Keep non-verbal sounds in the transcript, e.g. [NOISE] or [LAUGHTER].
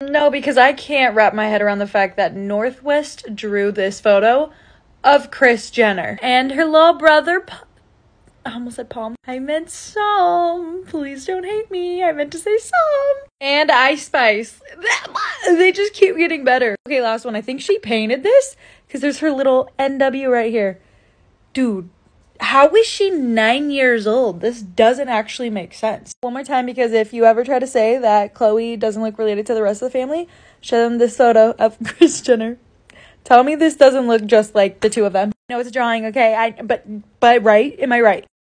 No, because I can't wrap my head around the fact that North West drew this photo of Kris Jenner and her little brother. I almost said Palm. I meant Psalm. Please don't hate me. I meant to say Psalm. And Ice Spice. [LAUGHS] They just keep getting better. Okay, last one. I think she painted this because there's her little NW right here. Dude, how is she nine years old? This doesn't actually make sense. One more time, because if you ever try to say that Khloé doesn't look related to the rest of the family, show them this photo of [LAUGHS] Kris Jenner. Tell me this doesn't look just like the two of them. No, it's a drawing, okay? I but but right? Am I right?